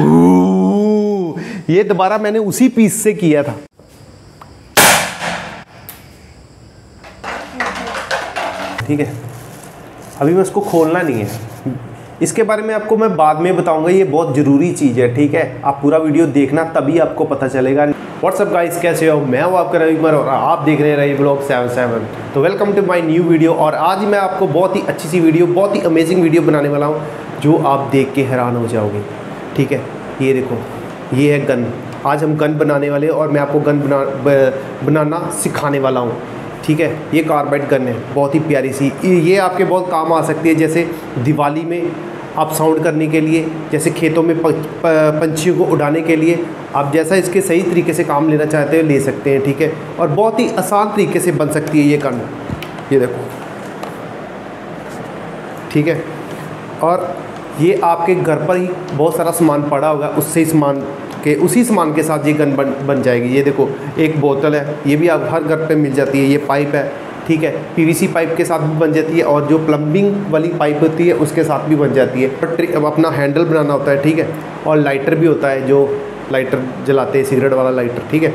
ये दोबारा मैंने उसी पीस से किया था। ठीक है। अभी मैं उसको खोलना नहीं है। इसके बारे में आपको मैं बाद में बताऊँगा, ये बहुत ज़रूरी चीज़ है, ठीक है? आप पूरा वीडियो देखना, तभी आपको पता चलेगा। व्हाट्सअप गाइस कैसे हो? मैं हूँ आपका रवि कुमार और आप देख रहे हैं रवि ब्लॉग सेवन सेवन। तो welcome to my new video और आज मैं आपको बहुत ही अच्छी सी वीडियो, बहुत ही अमेजिंग वीडियो बनाने वाला हूँ, जो आप देख के हैरान हो जाओगे। ठीक है? ये देखो, ये है गन। आज हम गन बनाने वाले और मैं आपको गन बना बनाना सिखाने वाला हूँ। ठीक है? ये कार्बाइड गन है, बहुत ही प्यारी सी। ये आपके बहुत काम आ सकती है, जैसे दिवाली में आप साउंड करने के लिए, जैसे खेतों में पंछियों को उड़ाने के लिए आप जैसा इसके सही तरीके से काम लेना चाहते हो, ले सकते हैं, ठीक है? और बहुत ही आसान तरीके से बन सकती है ये गन ये देखो। ठीक है? और ये आपके घर पर ही बहुत सारा सामान पड़ा होगा, उससे ही सामान के, उसी सामान के साथ ये गन बन बन जाएगी। ये देखो, एक बोतल है, ये भी आप हर घर पे मिल जाती है, ये पाइप है, ठीक है? पीवीसी पाइप के साथ भी बन जाती है और जो प्लम्बिंग वाली पाइप होती है, उसके साथ भी बन जाती है। अब अपना हैंडल बनाना होता है, ठीक है? और लाइटर भी होता है, जो लाइटर जलाते हैं, सिगरेट वाला लाइटर, ठीक है?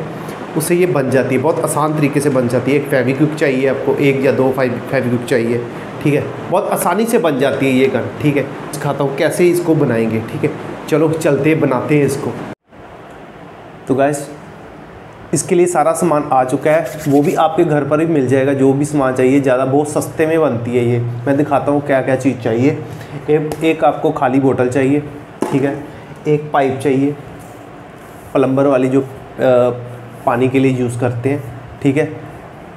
उससे ये बन जाती है, बहुत आसान तरीके से बन जाती है। एक फेविक्विक चाहिए आपको, एक या दो फाइव फेविक्विक चाहिए। ठीक है? बहुत आसानी से बन जाती है ये गन ठीक है? सिखाता हूँ कैसे इसको बनाएँगे ठीक है? चलो चलते बनाते हैं इसको। तो गैस इसके लिए सारा सामान आ चुका है। वो भी आपके घर पर ही मिल जाएगा जो भी सामान चाहिए ज़्यादा बहुत सस्ते में बनती है ये। मैं दिखाता हूँ क्या क्या चीज़ चाहिए। एक एक आपको खाली बोतल चाहिए ठीक है? एक पाइप चाहिए। प्लम्बर वाली जो आ, पानी के लिए यूज़ करते हैं ठीक है?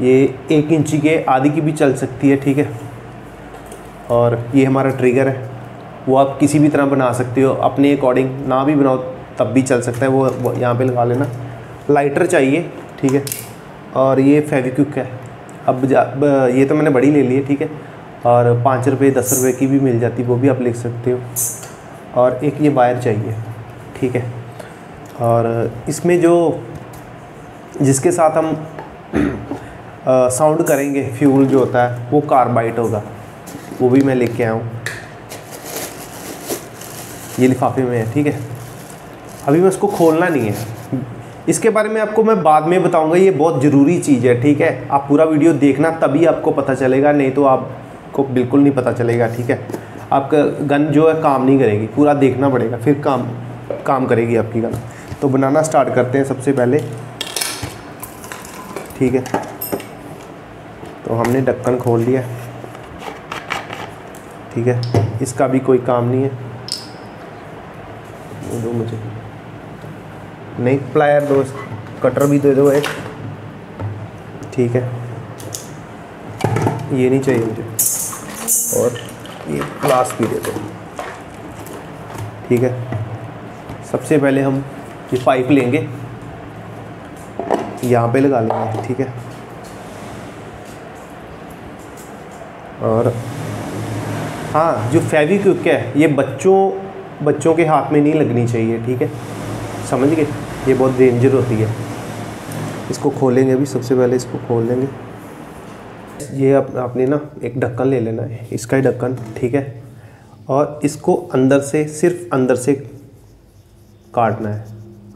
ये एक इंची के आधी की भी चल सकती है ठीक है? और ये हमारा ट्रिगर है। वो आप किसी भी तरह बना सकते हो अपने अकॉर्डिंग ना भी बनाओ तब भी चल सकता है। वो, यहाँ पे लगा लेना। लाइटर चाहिए ठीक है? और ये फेविक्विक है। अब ये तो मैंने बड़ी ले ली है ठीक है? और पाँच रुपये दस रुपये की भी मिल जाती वो भी आप लिख सकते हो। और एक ये वायर चाहिए ठीक है? और इसमें जो जिसके साथ हम साउंड करेंगे फ्यूल जो होता है वो कार्बाइट होगा। वो भी मैं लेके आया हूँ ये लिफाफे में है, ठीक है? अभी मैं उसको खोलना नहीं है। इसके बारे में आपको मैं बाद में बताऊँगा, ये बहुत ज़रूरी चीज़ है, ठीक है? आप पूरा वीडियो देखना, तभी आपको पता चलेगा, नहीं तो आपको बिल्कुल नहीं पता चलेगा, ठीक है? आपका गन जो है, काम नहीं करेगी, पूरा देखना पड़ेगा, फिर काम काम करेगी आपकी गन। तो बनाना स्टार्ट करते हैं सबसे पहले। ठीक है? तो हमने ढक्कन खोल दिया। ठीक है? इसका भी कोई काम नहीं है। दो मुझे। नहीं प्लायर दो कटर भी दे दो एक। ठीक है। ये नहीं चाहिए मुझे। और ये ग्लास भी दे दो। ठीक है। सबसे पहले हम ये पाइप लेंगे। यहाँ पे लगा लेंगे, ठीक है? और हाँ जो फेविक्विक है ये बच्चों बच्चों के हाथ में नहीं लगनी चाहिए ठीक है? समझ गए? ये बहुत डेंजर होती है। इसको खोलेंगे अभी सबसे पहले इसको खोल लेंगे। ये आप, आपने ना एक ढक्कन ले लेना है इसका ही ढक्कन ठीक है? और इसको अंदर से सिर्फ़ अंदर से काटना है।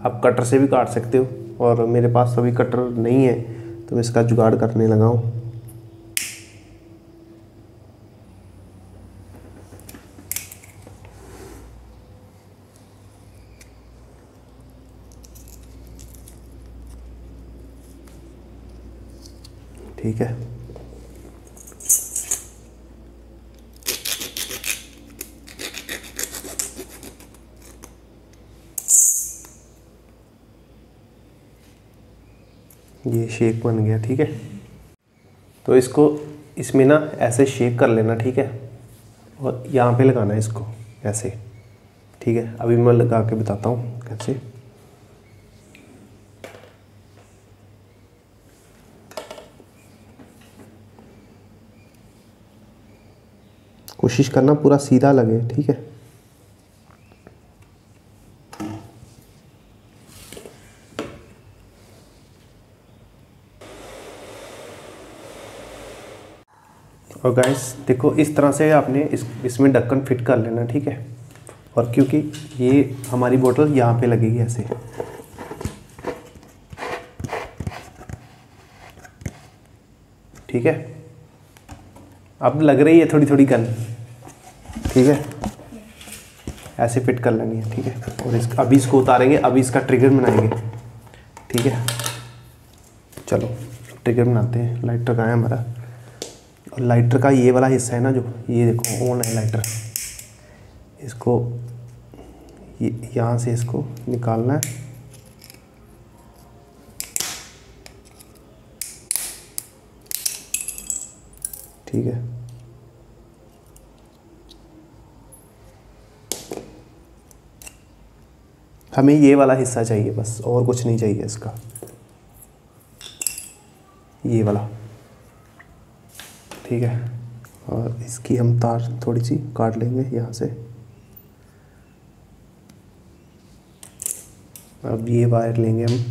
आप कटर से भी काट सकते हो और मेरे पास अभी कटर नहीं है तो मैं इसका जुगाड़ करने लगा हूँ। ठीक है? ये शेक बन गया, ठीक है? तो इसको इसमें ना ऐसे शेक कर लेना, ठीक है? और यहाँ पे लगाना है इसको, ऐसे, ठीक है? अभी मैं लगा के बताता हूँ, कैसे? कोशिश करना पूरा सीधा लगे, ठीक है? और गाइस देखो इस तरह से आपने इस, इसमें ढक्कन फिट कर लेना, ठीक है? और क्योंकि ये हमारी बोतल यहाँ पे लगेगी ऐसे। ठीक है? अब लग रही है थोड़ी थोड़ी गन ठीक है? ऐसे फिट कर लेनी है, ठीक है? और इस अभी इसको उतारेंगे, अभी इसका ट्रिगर बनाएँगे। ठीक है? चलो ट्रिगर बनाते हैं। लाइटर का है हमारा। और लाइटर का ये वाला हिस्सा है ना जो, ये देखो ऑन है लाइटर इसको यहाँ से इसको निकालना है। ठीक है? हमें ये वाला हिस्सा चाहिए बस, और कुछ नहीं चाहिए इसका। ये वाला। ठीक है। और इसकी हम तार थोड़ी सी काट लेंगे यहाँ से। अब ये वायर लेंगे हम।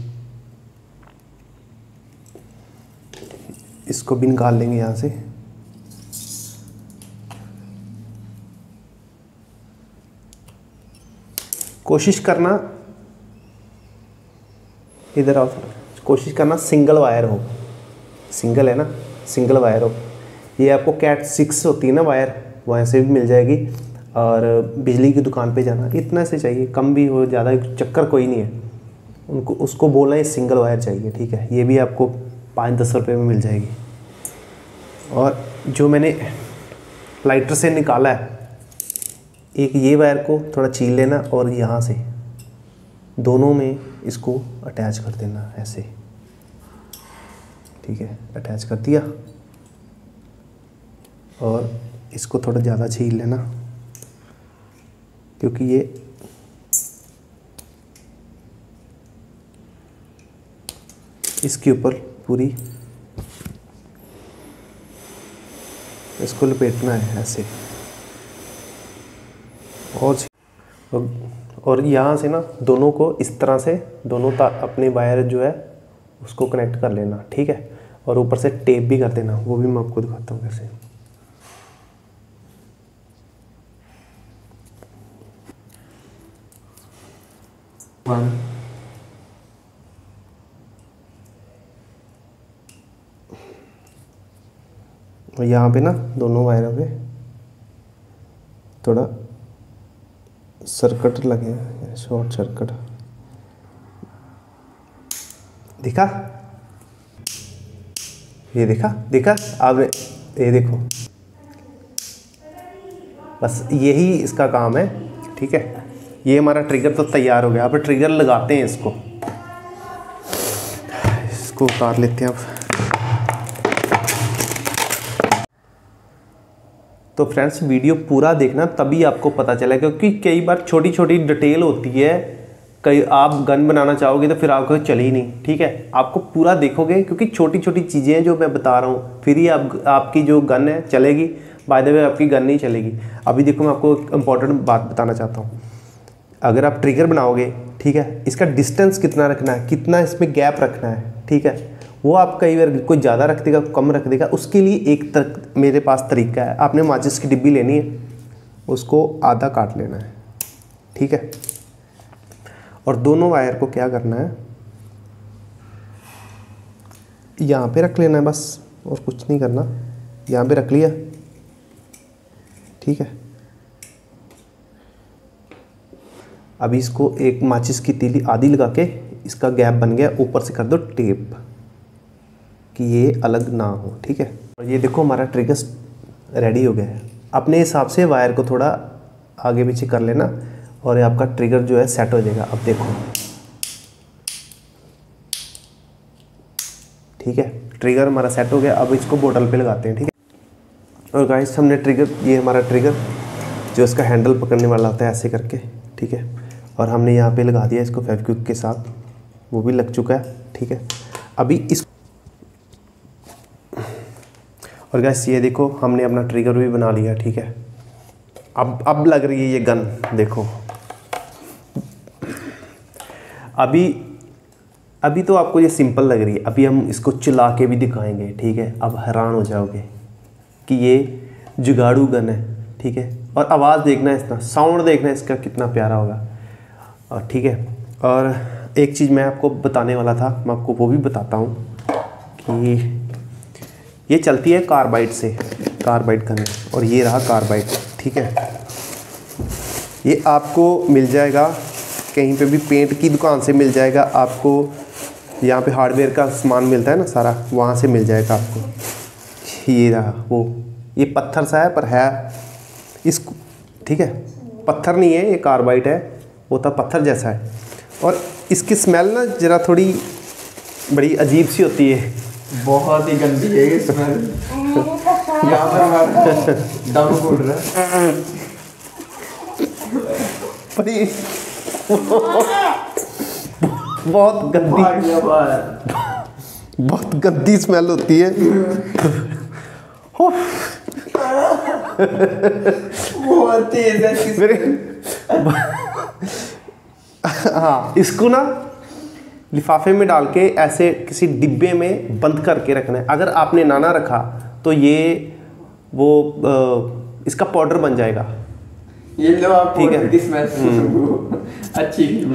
इसको भी निकाल लेंगे यहाँ से। कोशिश करना इधर आओ थोड़ा। कोशिश करना सिंगल वायर हो। सिंगल है ना? सिंगल वायर हो। ये आपको कैट सिक्स होती है ना वायर वहाँ से भी मिल जाएगी। और बिजली की दुकान पे जाना। इतना से चाहिए। कम भी हो, ज़्यादा चक्कर कोई नहीं है। उनको, उसको बोलना ये सिंगल वायर चाहिए, ठीक है? ये भी आपको पाँच दस रुपये में मिल जाएगी। और जो मैंने लाइटर से निकाला है एक ये वायर को थोड़ा छील लेना और यहाँ से दोनों में इसको अटैच कर देना, ऐसे। ठीक है? अटैच कर दिया। और इसको थोड़ा ज़्यादा छील लेना, क्योंकि ये इसके ऊपर पूरी इसको लपेटना है, ऐसे। और और यहाँ से ना दोनों को इस तरह से दोनों अपने वायर जो है उसको कनेक्ट कर लेना ठीक है? और ऊपर से टेप भी कर देना वो भी मैं आपको दिखाता हूँ कैसे। वन यहाँ पे ना दोनों वायरों पे थोड़ा सर्किट लगे शॉर्ट सर्किट दिखा? ये देखा? देखा? आपने, ये देखो। बस यही इसका काम है, ठीक है? ये हमारा ट्रिगर तो तैयार हो गया। अब ट्रिगर लगाते हैं इसको। इसको उतार लेते हैं अब। तो फ्रेंड्स वीडियो पूरा देखना, तभी आपको पता चला क्योंकि कई बार छोटी छोटी डिटेल होती है। कई, आप गन बनाना चाहोगे तो फिर आपको चले नहीं, ठीक है? आपको पूरा देखोगे, क्योंकि छोटी छोटी चीज़ें हैं जो मैं बता रहा हूँ। फिर ही आप, आपकी जो गन है, चलेगी। बाय द वे आपकी गन नहीं चलेगी। अभी देखो, मैं आपको एक इंपॉर्टेंट बात बताना चाहता हूँ। अगर आप ट्रिगर बनाओगे, ठीक है? इसका डिस्टेंस कितना रखना है? कितना इसमें गैप रखना है? ठीक है? वो आप कई बार कोई ज़्यादा रख देगा कम रख देगा उसके लिए एक तर, मेरे पास तरीका है। आपने माचिस की डिब्बी लेनी है उसको आधा काट लेना है ठीक है? और दोनों वायर को क्या करना है यहाँ पे रख लेना है बस और कुछ नहीं करना। यहाँ पे रख लिया ठीक है? अभी इसको एक माचिस की तीली आधी लगा के इसका गैप बन गया ऊपर से कर दो टेप। कि ये अलग ना हो, ठीक है? और ये देखो हमारा ट्रिगर्स रेडी हो गया है। अपने हिसाब से वायर को थोड़ा आगे पीछे कर लेना और ये आपका ट्रिगर जो है सेट हो जाएगा। अब देखो। ठीक है? ट्रिगर हमारा सेट हो गया। अब इसको बोतल पे लगाते हैं, ठीक है? और गाइस हमने ट्रिगर ये हमारा ट्रिगर जो इसका हैंडल पकड़ने वाला होता है ऐसे करके, ठीक है? और हमने यहाँ पे लगा दिया इसको फेविक्विक के साथ। वो भी लग चुका है, ठीक है? अभी इस और गैस ये देखो, हमने अपना ट्रिगर भी बना लिया, ठीक है? अब अब लग रही है ये गन देखो। अभी अभी तो आपको ये सिंपल लग रही है, अभी हम इसको चला के भी दिखाएँगे, ठीक है? अब हैरान हो जाओगे कि ये जुगाड़ू गन है, ठीक है? और आवाज़ देखना है इसका साउंड देखना है इसका कितना प्यारा होगा, और ठीक है? और एक चीज़ मैं आपको बताने वाला था, मैं आपको वो भी बताता हूँ कि ये चलती है कार्बाइड से, कार्बाइड गन और ये रहा कार्बाइड, ठीक है? ये आपको मिल जाएगा, कहीं पे भी पेंट की दुकान से मिल जाएगा, आपको यहाँ पे हार्डवेयर का सामान मिलता है ना सारा, वहाँ से मिल जाएगा आपको। ये रहा वो, ये पत्थर सा है पर है, इस, ठीक है? पत्थर नहीं है, ये कार्बाइट है, वो तो पत्थर जैसा है। और इसकी स्मेल ना ज़रा थोड़ी बड़ी अजीब सी होती है। बहुत ही गंदी है ये स्मेल यहाँ पर हमारा दम घुट रहा है। बहुत गंदी। बहुत गंदी स्मेल होती है। बहुत तेज है मेरे हाँ इसको ना लिफाफे में डाल के ऐसे किसी डिब्बे में बंद करके रखना है। अगर आपने नाना रखा तो ये वो अ, इसका पाउडर बन जाएगा। ये लो आप ठीक है। की अच्छी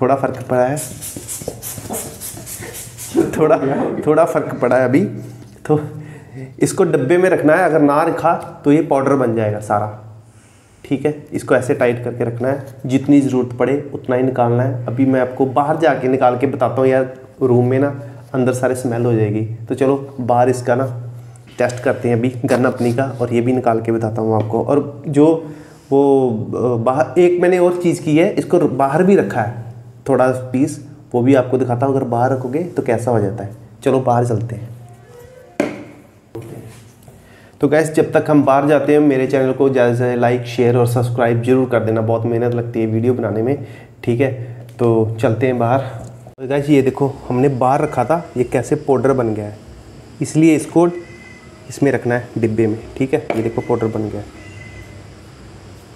थोड़ा फ़र्क पड़ा है। थोड़ा थोड़ा फ़र्क पड़ा है अभी। तो इसको डब्बे में रखना है। अगर ना रखा तो ये पाउडर बन जाएगा सारा। ठीक है? इसको ऐसे टाइट करके रखना है। जितनी ज़रूरत पड़े, उतना ही निकालना है। अभी मैं आपको बाहर जाके निकाल के बताता हूँ यार रूम में ना, अंदर सारे स्मेल हो जाएगी। तो चलो, बाहर इसका ना टेस्ट करते हैं अभी गन अपनी का, और ये भी निकाल के बताता हूँ आपको। और जो, वो बाहर, एक मैंने और चीज़ की है, इसको बाहर भी रखा है। थोड़ा पीस वो भी आपको दिखाता हूँ। अगर बाहर रखोगे तो कैसा हो जाता है? चलो, बाहर चलते हैं। तो गैस जब तक हम बाहर जाते हैं, मेरे चैनल को ज़्यादा से ज़्यादा लाइक शेयर और सब्सक्राइब ज़रूर कर देना। बहुत मेहनत लगती है वीडियो बनाने में, ठीक है? तो चलते हैं बाहर। तो गैस ये देखो, हमने बाहर रखा था, ये कैसे पाउडर बन गया है। इसलिए इसको इसमें रखना है डिब्बे में, ठीक है? ये देखो पाउडर बन गया है।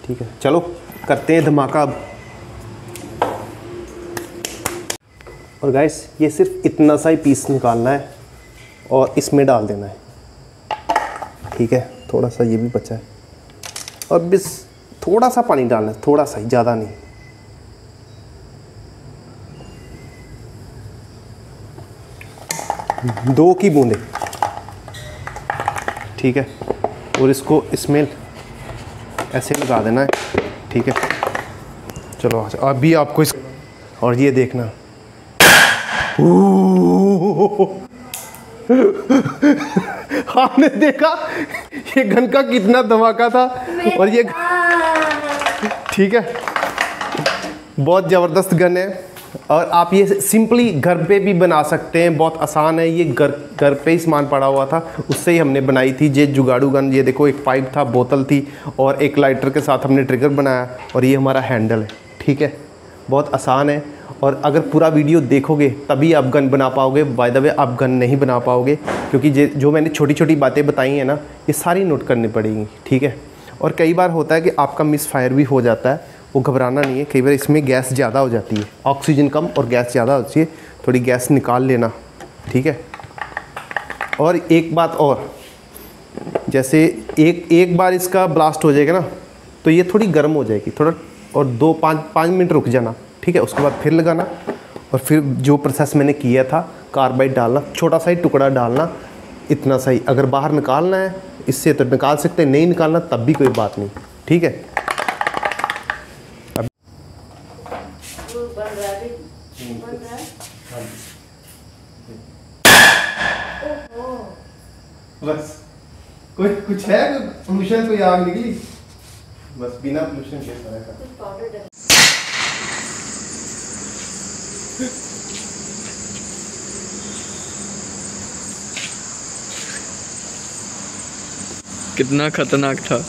ठीक है, चलो, करते हैं धमाका अब। और गैस ये सिर्फ़ इतना सा ही पीस निकालना है और इसमें डाल देना है। ठीक है, थोड़ा सा ये भी बचा है। और बस थोड़ा सा पानी डालना है, थोड़ा सा ही, ज़्यादा नहीं। दो की बूंदे। ठीक है, और इसको इसमें ऐसे लगा देना है, ठीक है। चलो अच्छा अभी आपको इस और ये देखना। आपने देखा? ये गन का कितना धमाका था? और ये ठीक है। बहुत ज़बरदस्त गन है। और आप ये सिंपली घर पे भी बना सकते हैं। बहुत आसान है। ये घर घर पे ही सामान पड़ा हुआ था। उससे ही हमने बनाई थी। ये जुगाड़ू गन ये देखो एक पाइप था बोतल थी और एक लाइटर के साथ हमने ट्रिगर बनाया और ये हमारा हैंडल है। ठीक है? बहुत आसान है। और अगर पूरा वीडियो देखोगे, तभी आप गन बना पाओगे। बाय द वे आप गन नहीं बना पाओगे, क्योंकि जे मैंने छोटी छोटी बातें बताई हैं ना, ये सारी नोट करनी पड़ेंगी, ठीक है? और कई बार होता है कि आपका मिस फायर भी हो जाता है, वो घबराना नहीं है। कई बार इसमें गैस ज़्यादा हो जाती है। ऑक्सीजन कम और गैस ज़्यादा होती है। थोड़ी गैस निकाल लेना, ठीक है? और एक बात और, जैसे एक एक बार इसका ब्लास्ट हो जाएगा ना तो ये थोड़ी गर्म हो जाएगी। थोड़ा और दो, पाँच पाँच मिनट रुक जाना। ठीक है उसके बाद फिर लगाना और फिर जो प्रोसेस मैंने किया था कार्बाइड डालना छोटा सा ही टुकड़ा डालना इतना सही अगर बाहर निकालना है इससे तो निकाल सकते हैं नहीं निकालना तब भी कोई बात नहीं ठीक है? वो बन रहा है अभी बन रहा है ओहो बस। कोई कुछ है? पोल्यूशन कोई आग निकली? बस बिना पोल्यूशन के तरह का कुछ पाउडर डल कितना खतरनाक था।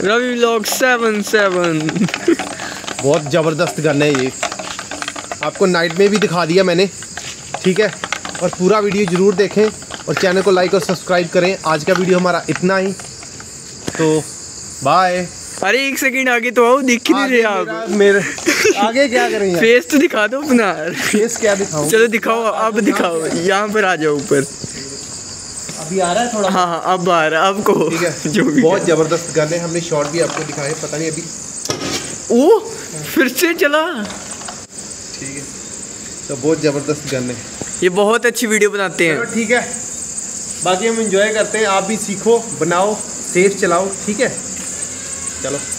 रवि लॉग सेवन सेवन बहुत ज़बरदस्त गन है ये। आपको नाइट में भी दिखा दिया मैंने। ठीक है? और पूरा वीडियो ज़रूर देखें और चैनल को लाइक और सब्सक्राइब करें। आज का वीडियो हमारा इतना ही। तो बाय अरे एक सेकंड आगे तो आओ दिख ही नहीं रहे आप। मेरे आगे क्या करेंगे फेस तो दिखा दो अपना। फेस क्या दिखाऊँ? चलो दिखाओ अब दिखाओ। यहाँ पर आ जाओ ऊपर। अभी आ रहा है थोड़ा? हाँ हाँ अब आ रहा है अब को ठीक है। जो भी बहुत ज़बरदस्त गाने हमने शॉर्ट भी आपको दिखाए पता नहीं अभी। ओ फिर से चला? ठीक है। तो बहुत ज़बरदस्त गन। है ये बहुत अच्छी वीडियो बनाते हैं। ठीक है। बाकी हम इंजॉय करते हैं। आप भी सीखो बनाओ सेफ़ चलाओ ठीक है? चलो